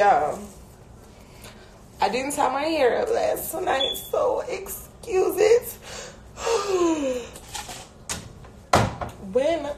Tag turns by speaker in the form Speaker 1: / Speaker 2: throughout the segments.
Speaker 1: Y'all, I didn't tie my hair up last night, so excuse it. when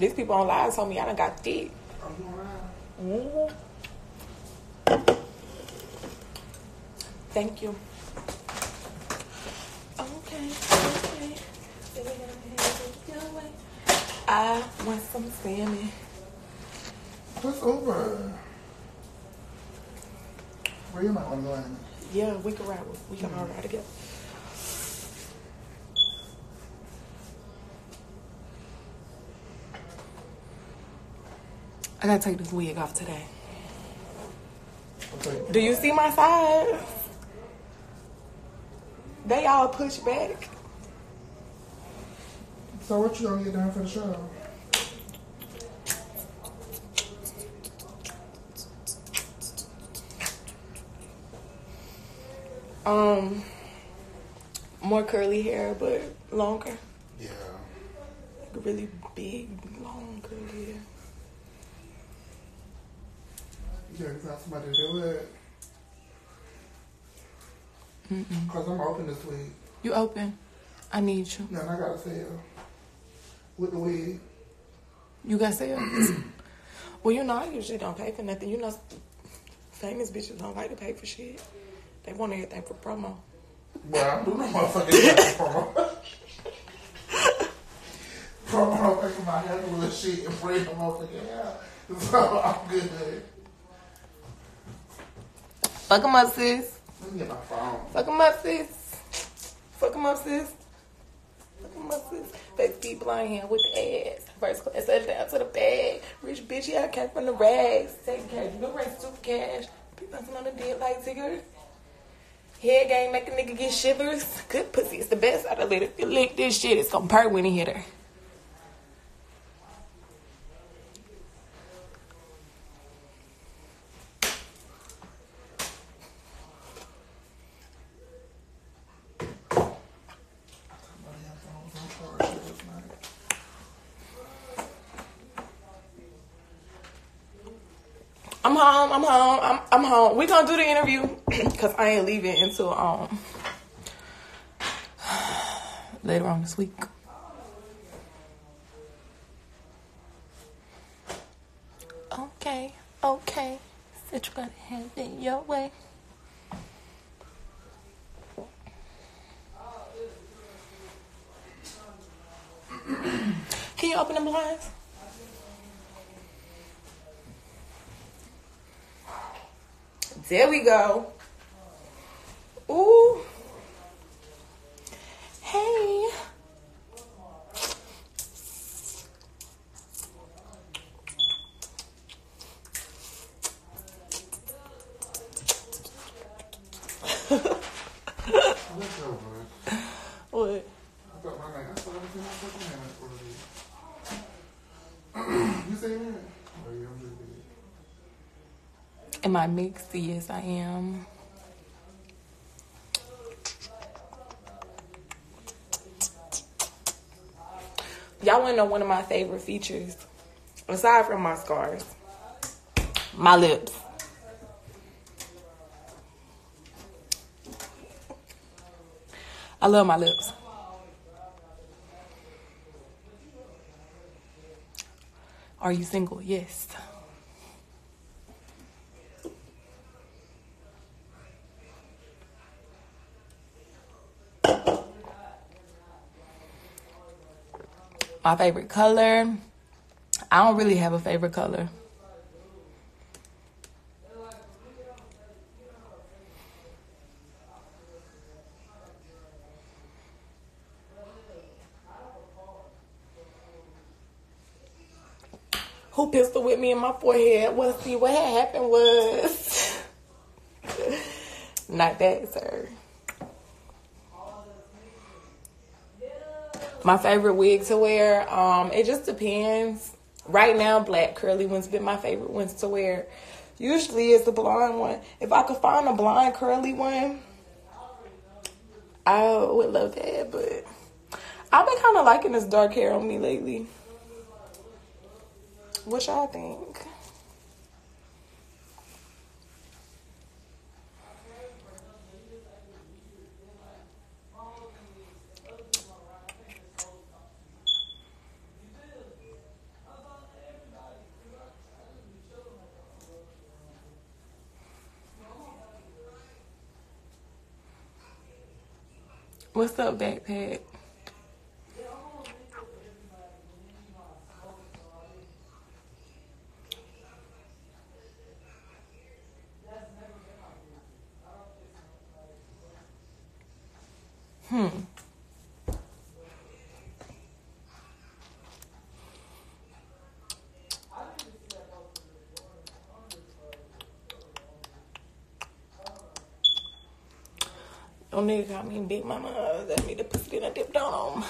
Speaker 1: These people online told me I done got thick. Mm-hmm. Thank you. Okay, okay. I want some salmon.
Speaker 2: What's over? Where you might want to go in?
Speaker 1: Yeah, we can ride. We can all ride together. I gotta take this wig off today.
Speaker 2: Okay.
Speaker 1: Do you see my sides? They all push back.
Speaker 2: So what you gonna get done for the show?
Speaker 1: Um, more curly hair, but longer.
Speaker 2: Yeah.
Speaker 1: Like really big, long curly hair.
Speaker 2: Gotta tell somebody to do it. Cause I'm open this week.
Speaker 1: You open? I need you.
Speaker 2: Then I gotta sell uh, with the wig.
Speaker 1: You got sales? Uh, well, you know, I usually don't pay for nothing. You know, famous bitches don't like to pay for shit. They want everything for promo.
Speaker 2: Well, I'm doing no motherfucking thing promo. Promo taking my handle of shit and bring them motherfucking out. So I'm good.
Speaker 1: Fuck them up, sis.
Speaker 2: Let me get my phone.
Speaker 1: Fuck them up, sis. Fuck them up, sis. Fuck them up, sis. Face deep blind hand with the ass. First class, set down to the bag. Rich bitch, yeah, I came from the rags. Taking cash, you know, raise super cash. Be bouncing on the dead like Tigger. Head game make a nigga get shivers. Good pussy, it's the best. I done let it lick this shit. It's gonna purr when he hit her.
Speaker 2: My damn phone was on charge last night.
Speaker 1: I'm home. I'm home. I'm I'm home. We're gonna do the interview because I ain't leaving until um later on this week. Okay, okay. Said you gotta have it your way. Can you open the blinds? There we go. Ooh. Hey.
Speaker 2: What's over?
Speaker 1: What?
Speaker 2: I thought my name. I thought I was in my fucking hand already. you say that? Oh yeah, I'm just big.
Speaker 1: Am I mixed? Yes, I am. Y'all wanna know one of my favorite features? Aside from my scars, my lips. I love my lips. Are you single? Yes. My favorite color. I don't really have a favorite color. Who pistol with me in my forehead? Well, see, what had happened was not that, sir. My favorite wig to wear, um, it just depends. Right now, black curly ones been my favorite ones to wear. Usually it's the blonde one. If I could find a blonde curly one, I would love that, but I've been kind of liking this dark hair on me lately. What y'all think? What's up, backpack? Hmm. Don't nigga got me big mama. That me the pussy that I dipped on.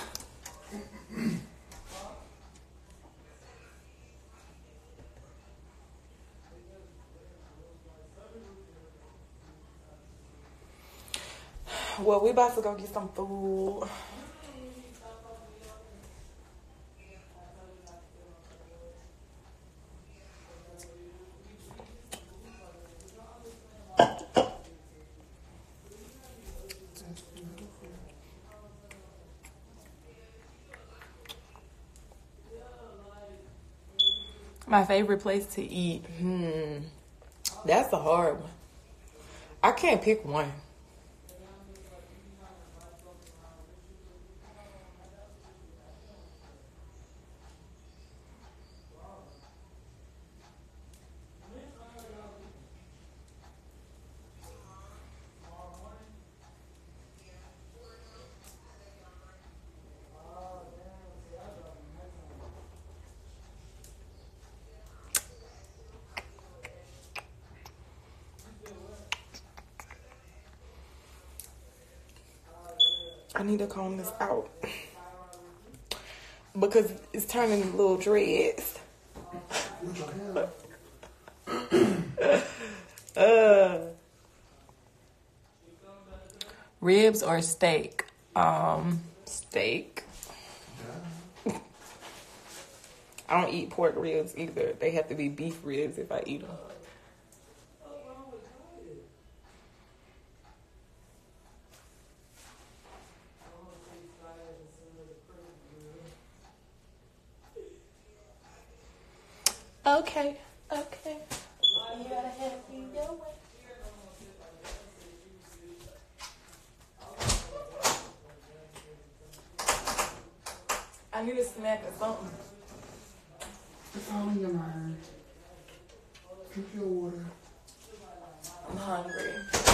Speaker 1: Well, we about to go get some food. My favorite place to eat. Hmm. That's a hard one. I can't pick one. I need to comb this out because it's turning little dreads. uh, ribs or steak? Um, steak. I don't eat pork ribs either. They have to be beef ribs if I eat them. Okay, okay. You gotta have you your way. I need a snack or something.
Speaker 2: It's all in your mind. Drink your water.
Speaker 1: I'm hungry.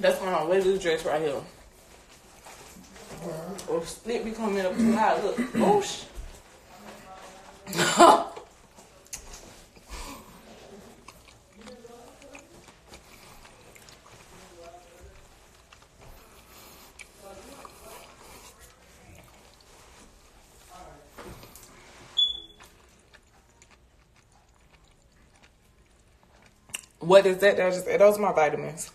Speaker 1: That's why I'm wear this dress right here. Mm-hmm. Oh, or split be coming up too high. Look. Oh, sh- What is that? That just those are my vitamins.